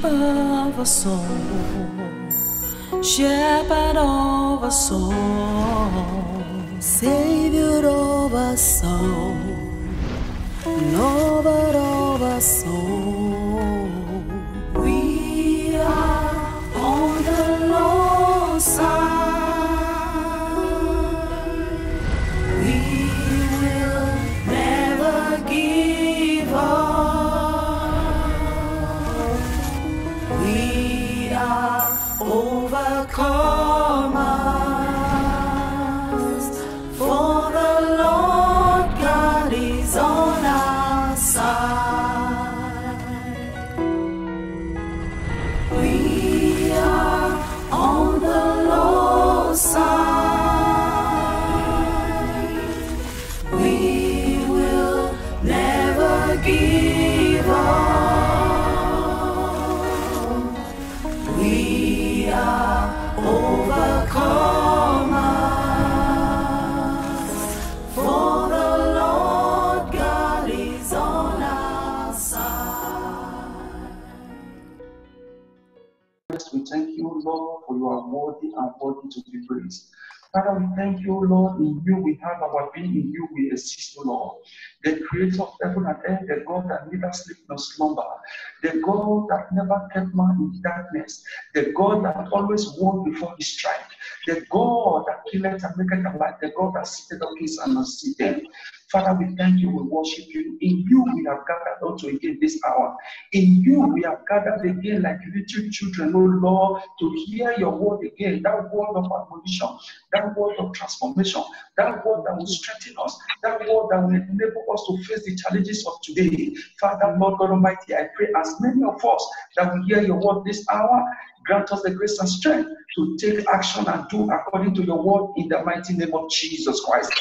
Bishop of our soul, Shepherd of our soul, Savior of our soul, Lover of our soul. We thank you, Lord. In you we have our being, in you we exist, Lord. The creator of heaven and earth, the God that neither sleep nor slumber, the God that never kept man in darkness, the God that always won before his strike, the God that killeth and maketh alive, the God that seated on his and unseated. Father, we thank you, we worship you. In you we have gathered unto again this hour. In you we have gathered again like little children, oh Lord, to hear your word again, that word of admonition, that word of transformation, that word that will strengthen us, that word that will enable us to face the challenges of today. Father, Lord God Almighty, I pray as many of us that will hear your word this hour, grant us the grace and strength to take action and do according to your word in the mighty name of Jesus Christ.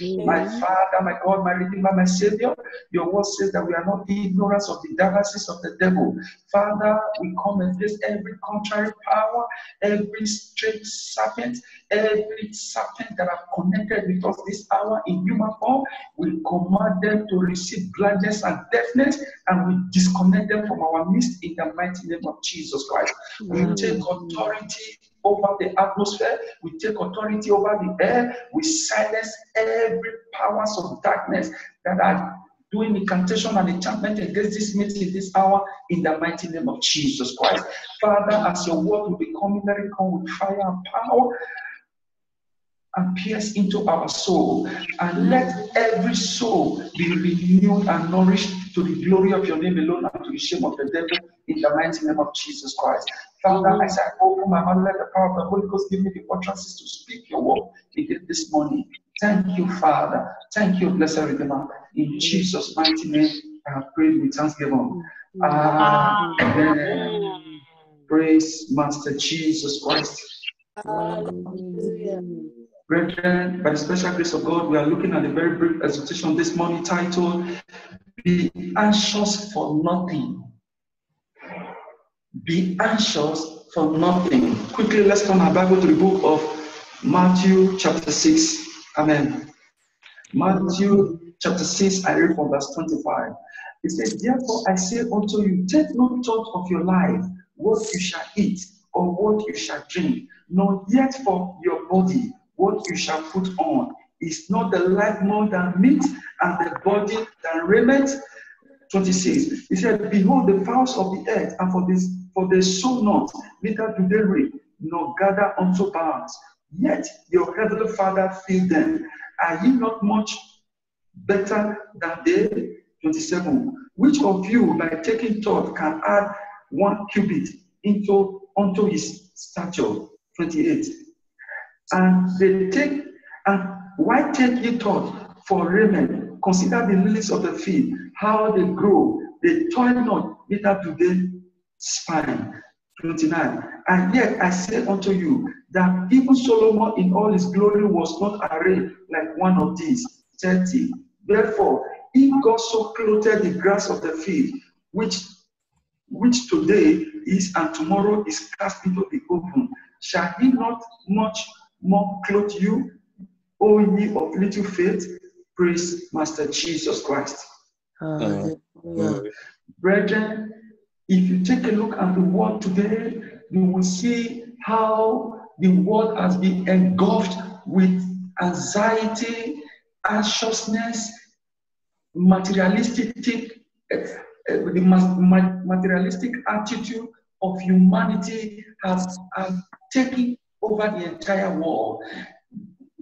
My Father, my God, my Redeemer, my Savior, your word says that we are not ignorant of the devices of the devil. Father, we come against every contrary power, every strange serpent, every serpent that are connected with us this hour in human form. We command them to receive blindness and deafness, and we disconnect them from our midst in the mighty name of Jesus Christ. We take mm. authority over the atmosphere. We take authority over the air. We silence every powers of darkness that are doing incantation and enchantment against this meeting this hour in the mighty name of Jesus Christ. Father, as your word will be coming, let it come with fire and power and pierce into our soul. And let every soul be renewed and nourished to the glory of your name alone and to the shame of the devil in the mighty name of Jesus Christ. Father, as I open my mouth, let the power of the Holy Ghost give me the utterances to speak your word again this morning. Thank you, Father. Thank you, blessed Redeemer. In Jesus' mighty name, I have prayed with thanksgiving. Amen. Praise Master Jesus Christ. Brethren, by the special grace of God, we are looking at a very brief exhortation this morning titled, Be Anxious for Nothing. Be anxious for nothing. Quickly, let's turn our Bible to the book of Matthew, chapter 6. Amen. Matthew, chapter 6, I read from verse 25. It says, Therefore I say unto you, take no thought of your life, what you shall eat, or what you shall drink, nor yet for your body, what you shall put on. Is not the life more than meat, and the body than raiment? 26. He said, Behold the fowls of the earth, and for this for they sow not, neither do they reap, nor gather unto barns. Yet your heavenly Father feed them. Are ye not much better than they? 27. Which of you, by taking thought, can add one cubit into unto his stature? 28. And they take, and why take ye thought for raiment? Consider the lilies of the field, how they grow. They toil not, neither do they spine. 29. And yet I say unto you that even Solomon in all his glory was not arrayed like one of these. 30. Therefore, if God so clothed the grass of the field, which which today is and tomorrow is cast into the oven, shall he not much more clothe you, O ye of little faith? Praise Master Jesus Christ. Hallelujah. Brethren, If you take a look at the world today, you will see how the world has been engulfed with anxiety, anxiousness, materialistic, uh, uh, the materialistic attitude of humanity has, has taken over the entire world.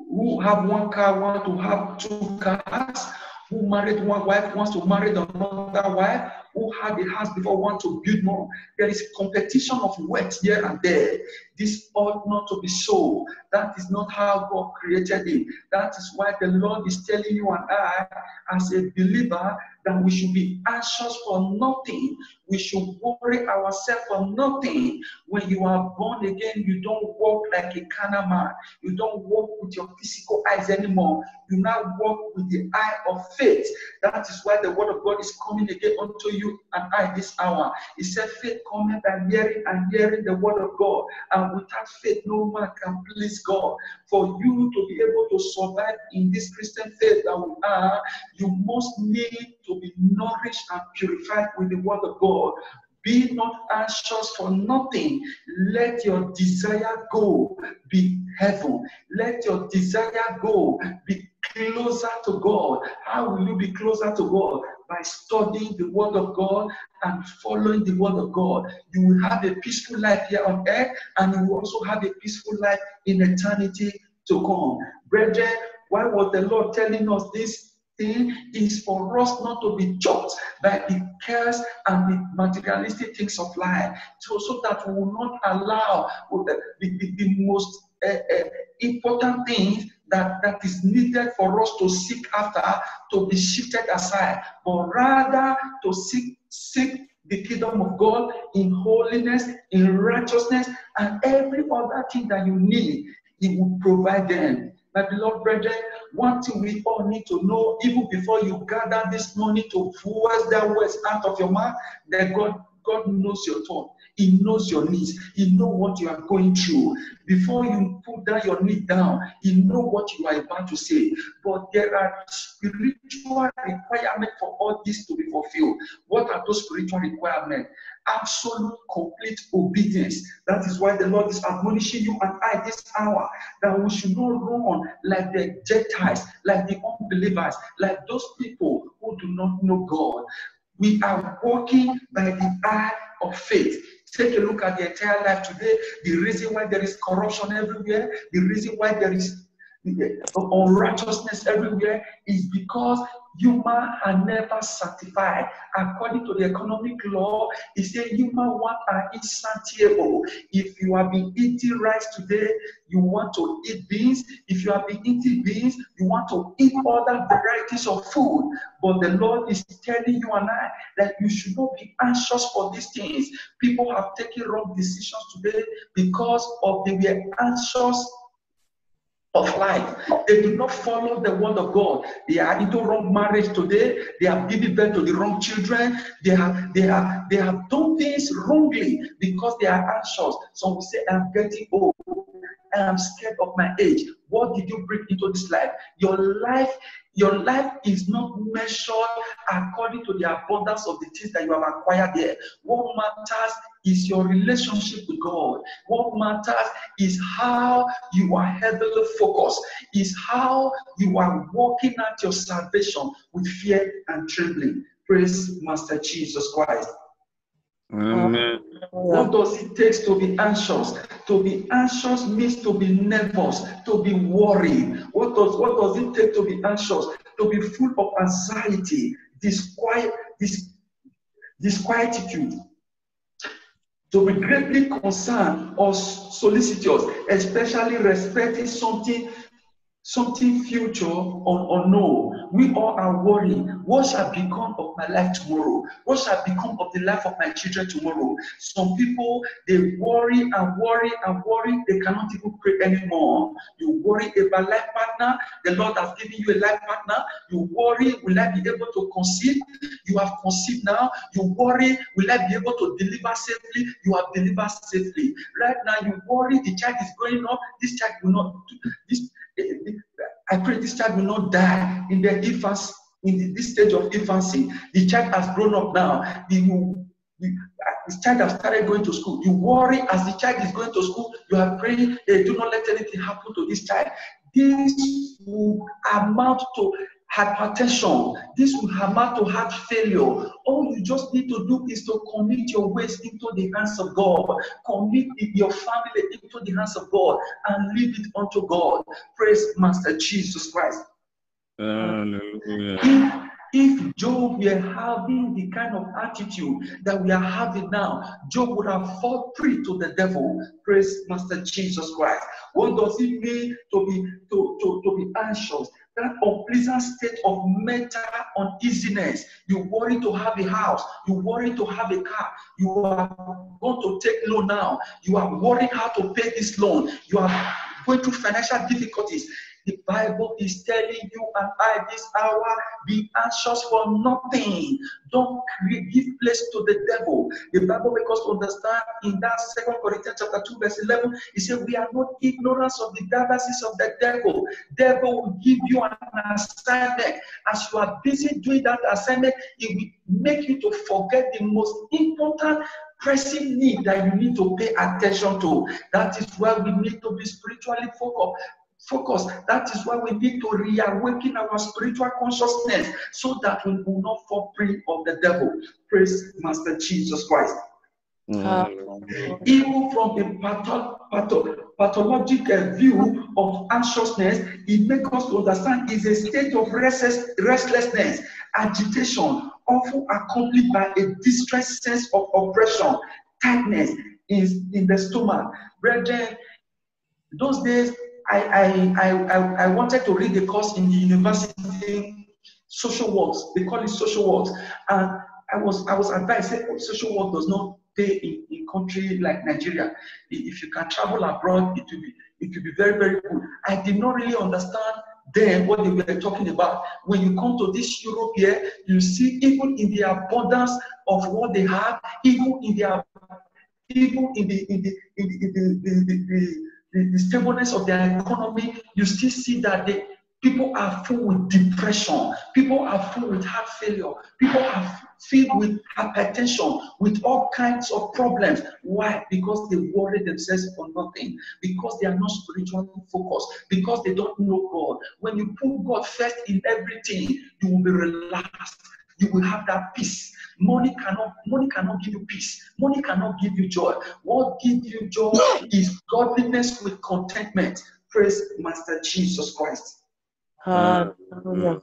Who have one car want to have two cars. Who married one wife wants to marry another wife who had a house before want to build more. There is competition of wealth here and there. This ought not to be so. That is not how God created it. That is why the Lord is telling you and I, as a believer, that we should be anxious for nothing. We should worry ourselves for nothing. When you are born again, you don't walk like a carnal man. You don't walk with your physical eyes anymore. You now walk with the eye of faith. That is why the word of God is coming again unto you and I this hour. He said, Faith cometh by hearing and hearing the word of God. And without faith, no man can please God. For you to be able to survive in this Christian faith that we are, you must need to be nourished and purified with the word of God. Be not anxious for nothing. Let your desire go be heaven. Let your desire go be closer to God. How will you be closer to God? By studying the Word of God and following the Word of God. You will have a peaceful life here on earth, and you will also have a peaceful life in eternity to come. Brethren, why was the Lord telling us this? Thing is for us not to be choked by the cares and the materialistic things of life, so, so that we will not allow the, the, the most uh, uh, important things that, that is needed for us to seek after to be shifted aside, but rather to seek, seek the kingdom of God in holiness, in righteousness, and every other thing that you need, He will provide them. My beloved brethren, one thing we all need to know, even before you gather this morning to voice that words out of your mouth, that God, God knows your thought. He knows your needs. He knows what you are going through. Before you put down your need down, He knows what you are about to say. But there are spiritual requirements for all this to be fulfilled. What are those spiritual requirements? Absolute, complete obedience. That is why the Lord is admonishing you and I this hour that we should not run like the Gentiles, like the unbelievers, like those people who do not know God. We are walking by the eye of faith. Take a look at the entire life today. The reason why there is corruption everywhere, the reason why there is unrighteousness everywhere is because human are never satisfied. According to the economic law, it says human want are insatiable. If you have been eating rice today, you want to eat beans. If you have been eating beans, you want to eat other varieties of food. But the Lord is telling you and I that you should not be anxious for these things. People have taken wrong decisions today because of they were anxious of life. They do not follow the word of God. They are into wrong marriage today. They have given birth to the wrong children. They have they have they have done things wrongly because they are anxious. Some say, I'm getting old. I am scared of my age. What did you bring into this life? Your life, your life is not measured according to the abundance of the things that you have acquired there. What matters is your relationship with God. What matters is how you are heavily focused, is how you are walking out your salvation with fear and trembling. Praise Master Jesus Christ. Amen. What does it take to be anxious? To be anxious means to be nervous, to be worried. What does what does it take to be anxious? To be full of anxiety, disquiet, dis, disquietude, to be greatly concerned or solicitous, especially respecting something something future or unknown. We all are worrying. What shall become of my life tomorrow? What shall become of the life of my children tomorrow? Some people they worry and worry and worry. They cannot even pray anymore. You worry about life partner. The Lord has given you a life partner. You worry, will I be able to conceive? You have conceived now. You worry, will I be able to deliver safely? You have delivered safely. Right now, you worry, the child is growing up. This child will not. This I pray this child will not die in the infancy, in this stage of infancy. The child has grown up now. The, this child has started going to school. You worry as the child is going to school. You are praying, hey, do not let anything happen to this child. This will amount to hypertension. This will amount to heart failure. All you just need to do is to commit your ways into the hands of God. Commit your family into the hands of God and leave it unto God. Praise Master Jesus Christ. Hallelujah. If, if Job were having the kind of attitude that we are having now, Job would have fought prey to the devil. Praise Master Jesus Christ. What does it mean to be to, to, to be anxious? That unpleasant state of mental uneasiness. You worry to have a house. You worry to have a car. You are going to take loan now. You are worrying how to pay this loan. You are going through financial difficulties. The Bible is telling you and I this hour be anxious for nothing. Don't give place to the devil. The Bible makes us understand in that second Corinthians chapter 2, verse 11, it says, We are not ignorant of the devices of the devil. Devil will give you an assignment. As you are busy doing that assignment, it will make you to forget the most important pressing need that you need to pay attention to. That is why we need to be spiritually focused. Focus. That is why we need to reawaken our spiritual consciousness so that we will not fall prey of the devil. Praise Master Jesus Christ. Hallelujah. Even from a patho- patho- pathological uh, view of anxiousness, it makes us understand is a state of restless- restlessness, agitation, often accompanied by a distress sense of oppression, tightness in, in the stomach. Brethren, those days I, I, I, I, wanted to read the course in the university, social works. They call it social works. And I was I was advised, say, oh, social work does not pay in, in country like Nigeria. If you can travel abroad, it will be it will be very, very good. I did not really understand then what they were talking about. When you come to this Europe here, you see even in the abundance of what they have, even in their even in the in the in the, in the, the, the, the, the, the stableness of their economy, you still see that they, people are full with depression, people are full with heart failure, people are filled with hypertension, with all kinds of problems. Why? Because they worry themselves for nothing, because they are not spiritually focused, because they don't know God. When you put God first in everything, you will be relaxed. You will have that peace. Money cannot, money cannot give you peace. Money cannot give you joy. What gives you joy is godliness with contentment. Praise Master Jesus Christ. Hallelujah.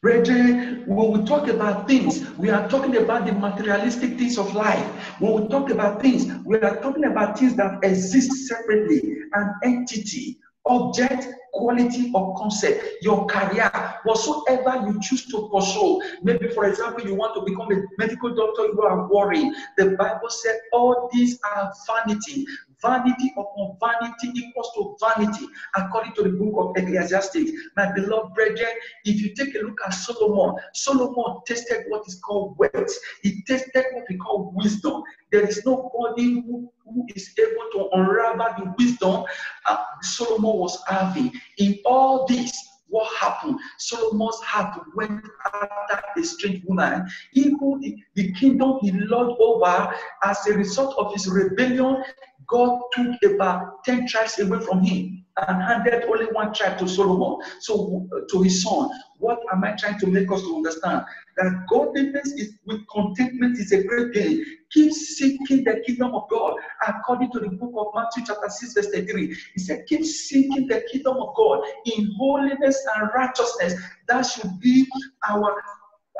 Brethren, when we talk about things, we are talking about the materialistic things of life. When we talk about things, we are talking about things that exist separately, an entity, object, quality, or concept. Your career, whatsoever you choose to pursue. Maybe, for example, you want to become a medical doctor, you are worried. The Bible said all these are vanity. Vanity upon vanity equals to vanity, according to the book of Ecclesiastes. My beloved brethren, if you take a look at Solomon, Solomon tasted what is called wealth. He tasted what we call wisdom. There is nobody who, who is able to unravel the wisdom uh, Solomon was having. In all this, what happened? Solomon's heart went after a strange woman. Even the, the kingdom he lorded over, as a result of his rebellion, God took about 10 tribes away from him and handed only one tribe to Solomon, so to his son. What am I trying to make us to understand? That godliness is with contentment is a great gain. Keep seeking the kingdom of God according to the book of Matthew, chapter 6, verse 33. He said, Keep seeking the kingdom of God in holiness and righteousness. That should be our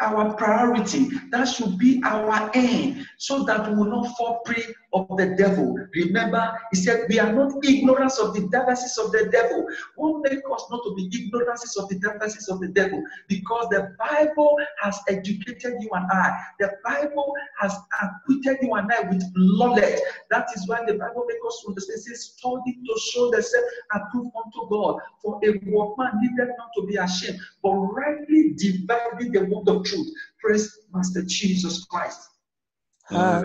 our priority. That should be our aim so that we will not fall prey of the devil. Remember, he said, We are not ignorant of the devices of the devil. What makes us not to be ignorant of the devices of the devil? Because the Bible has educated you and I. The Bible has acquitted you and I with knowledge. That is why the Bible makes us understand. Says, Study to show themselves approved unto God. For a workman needed not to be ashamed, but rightly dividing the word of truth. Praise Master Jesus Christ. Ah.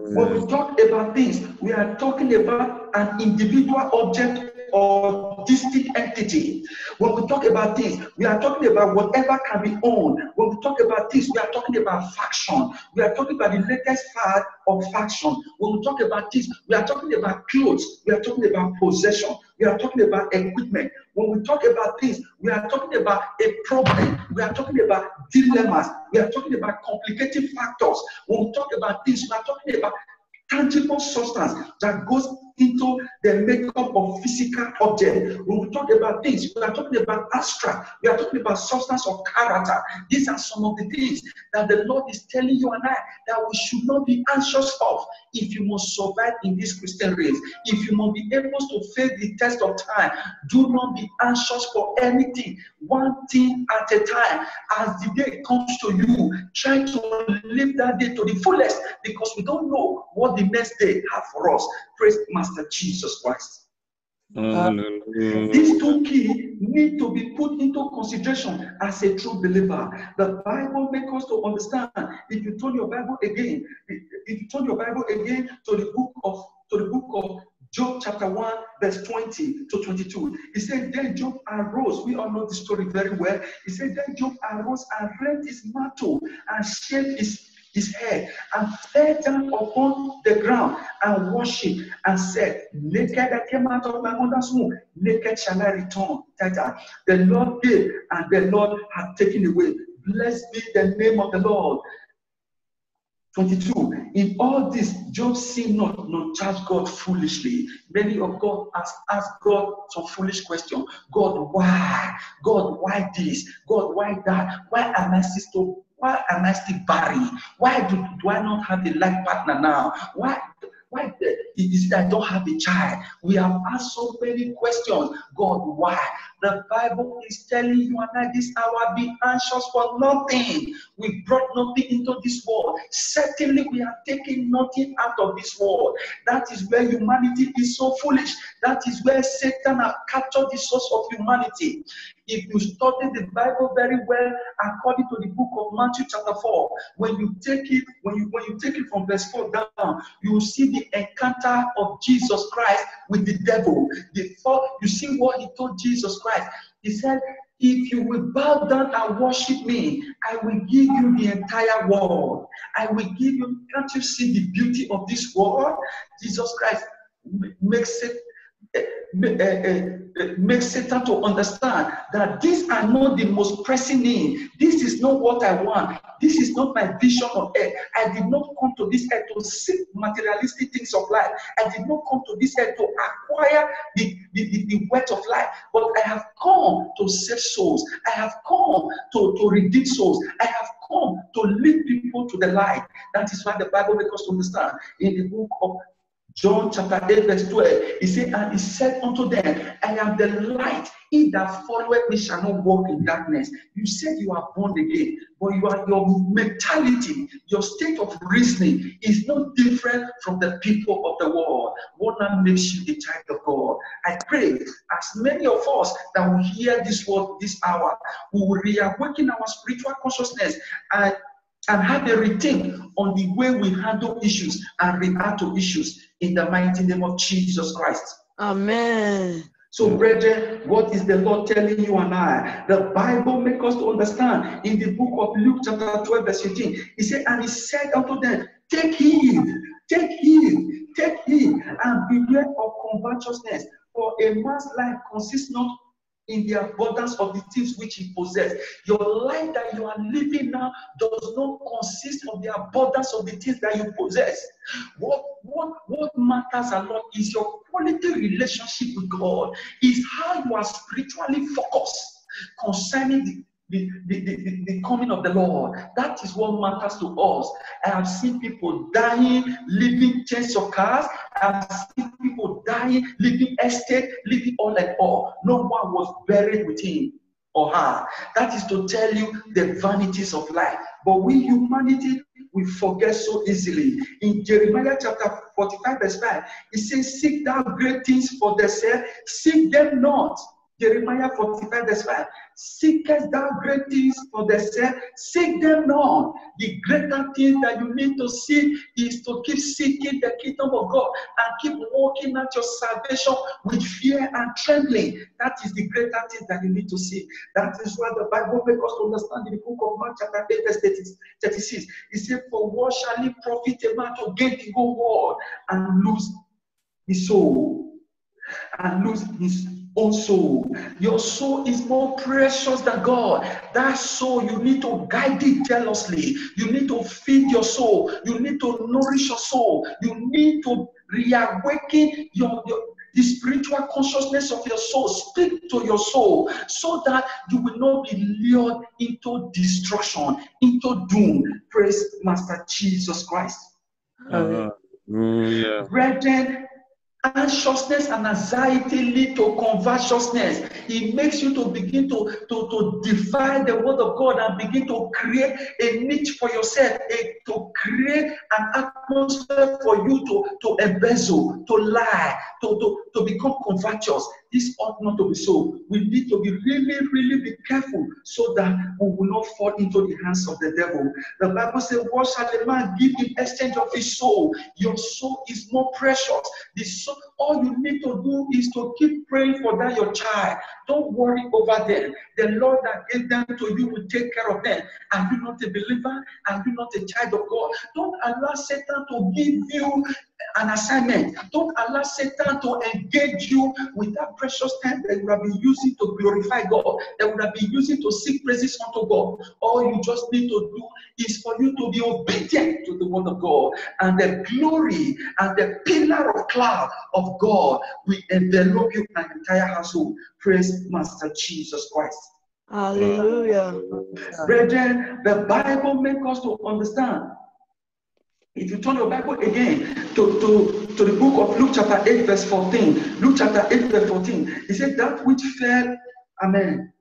When we talk about things, we are talking about an individual object or distinct entity. When we talk about this, we are talking about whatever can be owned. When we talk about this, we are talking about faction. We are talking about the latest part of faction. When we talk about this, we are talking about clothes. We are talking about possession. We are talking about equipment. When we talk about things, we are talking about a problem. We are talking about dilemmas. We are talking about complicating factors. When we talk about things, we are talking about tangible substance that goes into the makeup of physical object. When we talk about things, we are talking about abstract. We are talking about substance of character. These are some of the things that the Lord is telling you and I that we should not be anxious of if you must survive in this Christian race. If you must be able to face the test of time, do not be anxious for anything. One thing at a time. As the day comes to you, try to live that day to the fullest because we don't know what the next day have for us. Praise Master Jesus Christ. Hallelujah. These two key need to be put into consideration as a true believer. The Bible makes us to understand. If you turn your Bible again, if you turn your Bible again to the book of to the book of Job chapter 1, verse 20 to 22. He said, Then Job arose. We all know the story very well. He said, Then Job arose and rent his mantle and shaved his his head and fell down upon the ground and worshipped and said, Naked I came out of my mother's womb, naked shall I return. The Lord gave and the Lord hath taken away. Blessed be the name of the Lord. 22. In all this, Job sinned not, nor charged God foolishly. Many of God ask, ask God some foolish question. God, why? God, why this? God, why that? Why am I still why am I still barren? Why do, do I not have a life partner now? Why why eh, is it I don't have a child? We have asked so many questions. God, why? The Bible is telling you and I this hour be anxious for nothing. We brought nothing into this world. Certainly, we are taking nothing out of this world. That is where humanity is so foolish. That is where Satan has captured the source of humanity. If you study the Bible very well, according to the book of Matthew chapter 4, when you take it, when you when you take it from verse 4 down, you will see the encounter of Jesus Christ with the devil. Before you see what he told Jesus Christ, he said, if you will bow down and worship me, I will give you the entire world. I will give you, can't you see the beauty of this world? Jesus Christ makes it Eh, eh, eh, make Satan to understand that these are not the most pressing need. This is not what I want. This is not my vision of earth. I did not come to this earth to seek materialistic things of life. I did not come to this earth to acquire the, the, the, the wealth of life, but I have come to save souls. I have come to, to redeem souls. I have come to lead people to the light. That is why the Bible makes us understand in the book of John chapter 8, verse 12. He said, And he said unto them, I am the light. He that followeth me shall not walk in darkness. You said you are born again, but you are your mentality, your state of reasoning is not different from the people of the world. What now makes you a child of God? I pray as many of us that will hear this word this hour, we will reawaken our spiritual consciousness and and have a rethink on the way we handle issues and react to issues in the mighty name of Jesus Christ. Amen. So, brethren, what is the Lord telling you and I? The Bible makes us to understand in the book of Luke, chapter 12, verse 15. He said, And he said unto them, Take heed, take heed, take heed, and beware of covetousness, for a man's life consists not in the abundance of the things which he possessed. Your life that you are living now does not consist of the abundance of the things that you possess. What what what matters a lot is your quality relationship with God, is how you are spiritually focused concerning the the, the, the, the, coming of the Lord. That is what matters to us. I have seen people dying, leaving chains of cars. I have seen people dying, leaving estate, leaving all and all. No one was buried with him or her. That is to tell you the vanities of life. But we humanity, we forget so easily. In Jeremiah chapter 45, verse 5, it says, Seek thou great things for thyself, seek them not Jeremiah 45, verse 5. Seekest thou great things for thyself? Seek them not. The greater thing that you need to seek is to keep seeking the kingdom of God and keep walking out your salvation with fear and trembling. That is the greater thing that you need to seek. That is why the Bible makes us understand in the book of Mark, chapter 8, verse 30 36. It says, For what shall it profit a man to gain the whole world and lose his soul? And lose his soul. Your soul is more precious than God. That soul, you need to guide it jealously. You need to feed your soul. You need to nourish your soul. You need to reawaken your, your the spiritual consciousness of your soul. Speak to your soul so that you will not be lured into destruction, into doom. Praise Master Jesus Christ. Hallelujah. Brethren, anxiousness and anxiety lead to covetousness. It makes you to begin to, to, to defy the word of God and begin to create a niche for yourself, a, to create an atmosphere for you to, to embezzle, to lie, to, to, to become covetous. This ought not to be so. We need to be really, really be careful so that we will not fall into the hands of the devil. The Bible says, What shall a man give in exchange of his soul? Your soul is more precious. The soul, all you need to do is to keep praying for that your child. Don't worry over them. The Lord that gave them to you will take care of them. Are you not a believer? Are you not a child of God? Don't allow Satan to give you an assignment. Don't allow Satan to engage you with that precious time that you have been using to glorify God, that you have been using to seek praises unto God. All you just need to do is for you to be obedient to the word of God, and the glory and the pillar of cloud of God will envelop you and entire household. Praise Master Jesus Christ. Hallelujah. Brethren, the Bible makes us to understand. If you turn your Bible again to, to, to the book of Luke chapter 8, verse 14, Luke chapter 8, verse 14, he said, That which fell, Amen.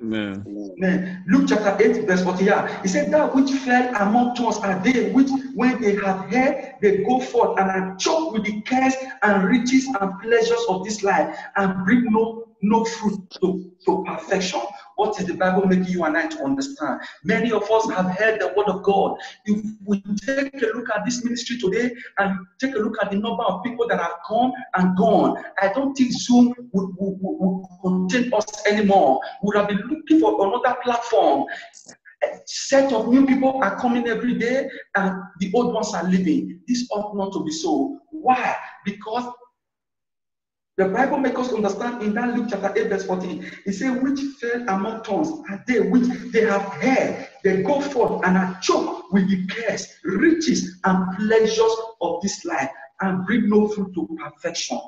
Amen. Amen. Luke chapter 8, verse 14. Yeah. He said, That which fell among thorns are they which, when they have heard, they go forth and are choked with the cares and riches and pleasures of this life and bring no, no fruit to, to perfection. What is the Bible making you and I to understand? Many of us have heard the word of God. If we take a look at this ministry today and take a look at the number of people that have come and gone, I don't think Zoom would, would, would, contain us anymore. We would have been looking for another platform. A set of new people are coming every day and the old ones are leaving. This ought not to be so. Why? Because the Bible makes us understand in that Luke chapter 8, verse 14. It says, Which fell among thorns are they which they have heard, they go forth and are choked with the cares, riches, and pleasures of this life, and bring no fruit to perfection.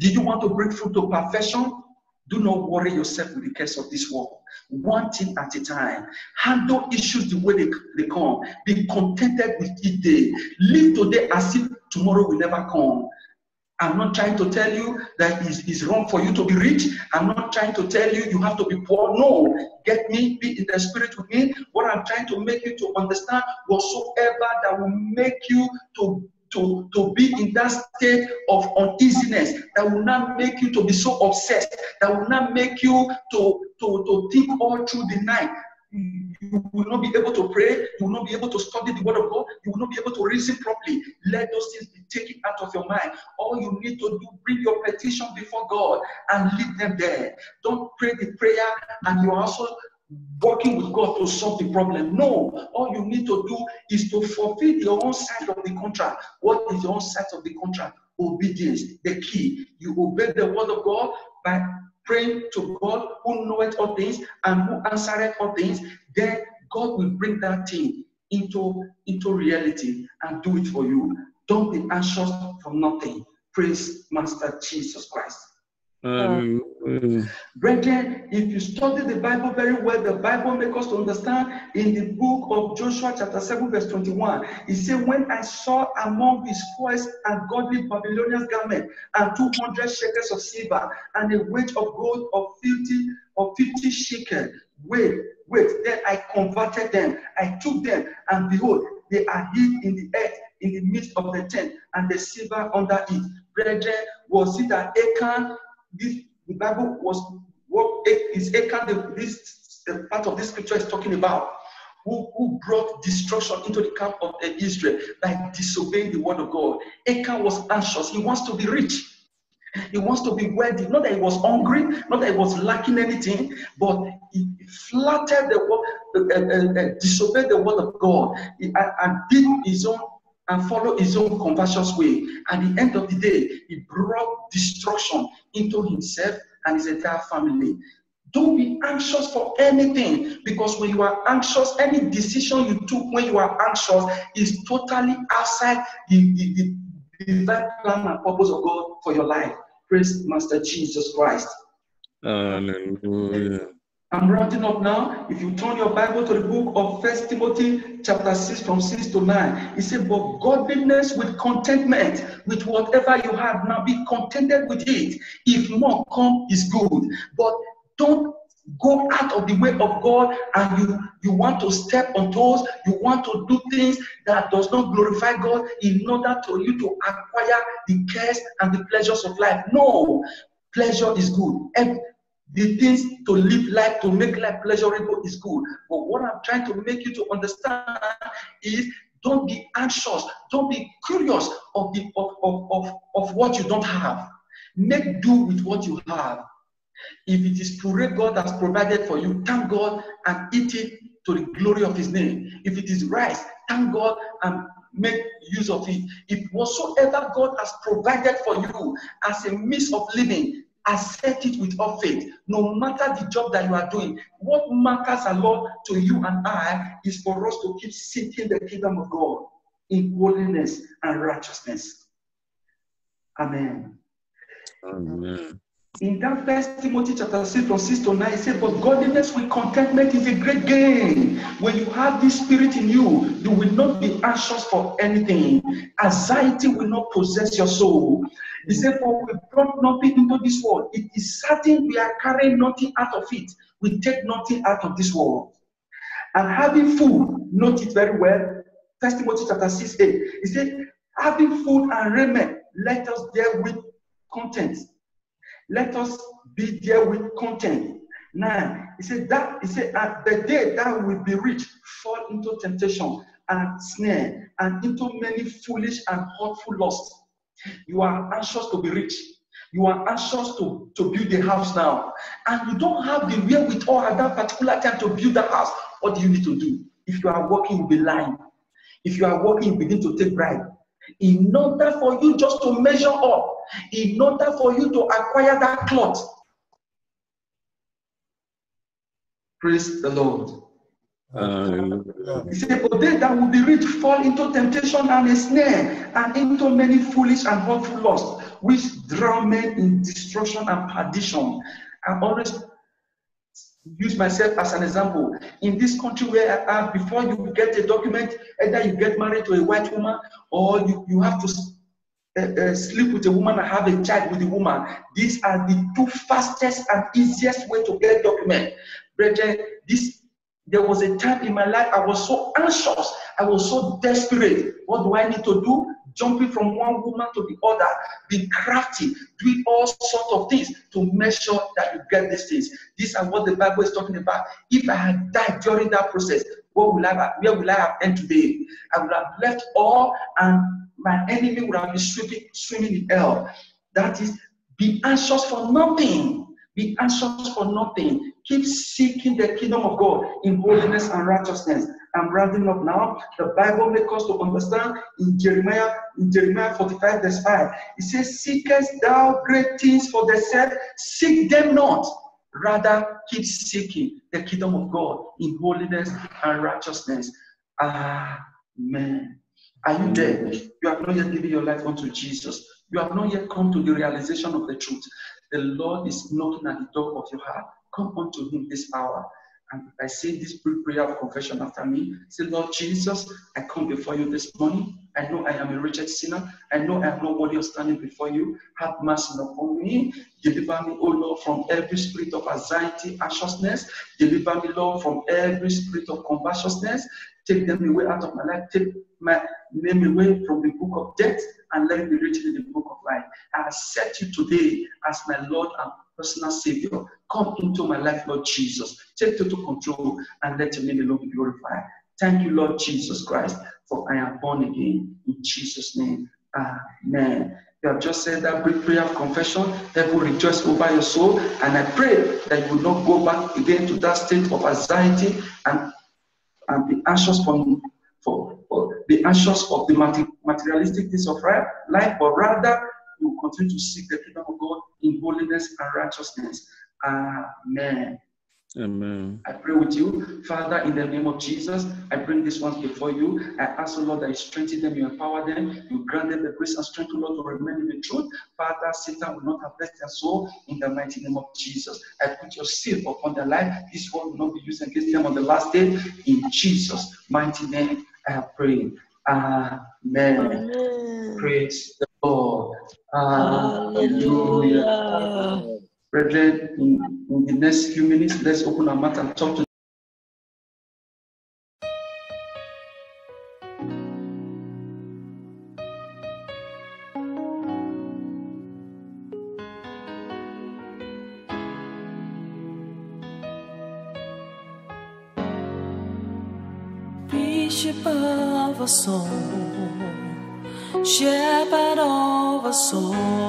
Did you want to bring fruit to perfection? Do not worry yourself with the cares of this world. One thing at a time. Handle issues the way they, they come. Be contented with each day. Live today as if tomorrow will never come. I'm not trying to tell you that it's, wrong for you to be rich. I'm not trying to tell you you have to be poor. No, get me, be in the spirit with me. What I'm trying to make you to understand whatsoever that will make you to to, to be in that state of uneasiness that will not make you to be so obsessed, that will not make you to, to, to think all through the night. You will not be able to pray, you will not be able to study the word of God, you will not be able to reason properly. Let those things be taken out of your mind. All you need to do, bring your petition before God and leave them there. Don't pray the prayer and you are also working with God to solve the problem. No, all you need to do is to fulfill your own side of the contract. What is your own side of the contract? Obedience, the key. You obey the word of God by praying to God who knoweth all things and who answereth all things. Then God will bring that thing into, into reality and do it for you. Don't be anxious for nothing. Praise Master Jesus Christ. Hallelujah. Brethren, if you study the Bible very well, the Bible makes us to understand in the book of Joshua, chapter 7, verse 21. He said, When I saw among his spoils and godly Babylonians garment and 200 shekels of silver and a weight of gold of 50 of 50 shekel. Wait, wait, then I converted them. I took them, and behold, they are hid in the earth in the midst of the tent, and the silver under it. Brethren, was it that Achan this the Bible was what is Achan, this the part of this scripture is talking about, who, who brought destruction into the camp of uh, Israel by disobeying the word of God. Achan was anxious. He wants to be rich. He wants to be wealthy. Not that he was hungry, not that he was lacking anything, but he flattered the word, uh, uh, uh, disobeyed the word of God, he, and did his own and follow his own conversion's way. At the end of the day, he brought destruction into himself and his entire family. Don't be anxious for anything because when you are anxious, any decision you took when you are anxious is totally outside the, the, the divine plan and purpose of God for your life. Praise Master Jesus Christ. Hallelujah. I'm rounding up now. If you turn your Bible to the book of First Timothy, chapter 6, from 6 to 9, it says, But godliness with contentment with whatever you have now, be contented with it. If more come, is good. But don't go out of the way of God and you you want to step on toes, you want to do things that does not glorify God in order for you to acquire the cares and the pleasures of life. No, pleasure is good. And the things to live life, to make life pleasurable is good. But what I'm trying to make you to understand is don't be anxious, don't be curious of, the, of, of, of, of what you don't have. Make do with what you have. If it is puree God has provided for you, thank God and eat it to the glory of His name. If it is rice, thank God and make use of it. If whatsoever God has provided for you as a means of living, accept it with all faith. No matter the job that you are doing, what matters a lot to you and I is for us to keep seeking the kingdom of God in holiness and righteousness. Amen. Amen. In that first Timothy chapter 6 from 6 to 9, it says, But godliness with contentment is a great gain. When you have this spirit in you, you will not be anxious for anything. Anxiety will not possess your soul. He said, For we brought nothing into this world. It is certain we are carrying nothing out of it. We take nothing out of this world. And having food, note it very well. First Timothy chapter 6, 8. He said, Having food and raiment, let us there with content. Let us be there with content. Now, he said that he said at the day that will be rich, fall into temptation and snare and into many foolish and hurtful lusts. You are anxious to be rich. You are anxious to, to build a house now. And you don't have the wherewithal at that particular time to build the house. What do you need to do? If you are working, you'll be lying. If you are working, you begin to take bribe. In order for you just to measure up, in order for you to acquire that cloth. Praise the Lord. Hallelujah. He said, But they that will be rich fall into temptation and a snare, and into many foolish and harmful lusts, which drown men in destruction and perdition. I always use myself as an example. In this country where I am, before you get a document, either you get married to a white woman or you, you have to uh, uh, sleep with a woman and have a child with a woman. These are the two fastest and easiest way to get document. Brethren, this there was a time in my life I was so anxious, I was so desperate. What do I need to do? Jumping from one woman to the other, be crafty, doing all sorts of things to make sure that you get these things. These are what the Bible is talking about. If I had died during that process, what will I have, where will I have ended today? I would have left all and my enemy would have been swimming, swimming in hell. That is, be anxious for nothing. Be anxious for nothing. Keep seeking the kingdom of God in holiness and righteousness. I'm rounding up now. The Bible makes us to understand in Jeremiah, in Jeremiah 45, verse 5. It says, Seekest thou great things for thyself? Seek them not. Rather, keep seeking the kingdom of God in holiness and righteousness. Amen. Are you there? You have not yet given your life unto Jesus. You have not yet come to the realization of the truth. The Lord is knocking at the door of your heart. Come unto Him this hour. And I say this prayer of confession after me. Say, Lord Jesus, I come before you this morning. I know I am a wretched sinner. I know I am of standing before you. Have mercy upon me. Deliver me, O Lord, from every spirit of anxiety, anxiousness. Deliver me, Lord, from every spirit of covetousness. Take them away out of my life. Take my name away from the book of death and let it be written in the book of life. I accept you today as my Lord and personal Savior. Come into my life, Lord Jesus. Take total control and let your name alone be glorified. Thank you, Lord Jesus Christ, for I am born again. In Jesus' name, Amen. You have just said that brief prayer of confession. Heaven rejoice over your soul. And I pray that you will not go back again to that state of anxiety and, and the anxious for, for, for the anxious of the mate- materialistic things of life, but rather you continue to seek the kingdom of God in holiness and righteousness. Amen. Amen. I pray with you, Father, in the name of Jesus. I bring this one before you. I ask, the Lord, that you strengthen them, you empower them, you grant them the grace and strength, O Lord, to remain in the truth. Father, Satan will not have blessed their soul in the mighty name of Jesus. I put your seal upon their life. This one will not be used against them on the last day. In Jesus' mighty name, I have prayed. Amen. Amen. Praise the Lord. Hallelujah. Hallelujah. Brethren, in, the next few minutes, let's open our mouth and talk to Bishop of soul, shepherd of our soul.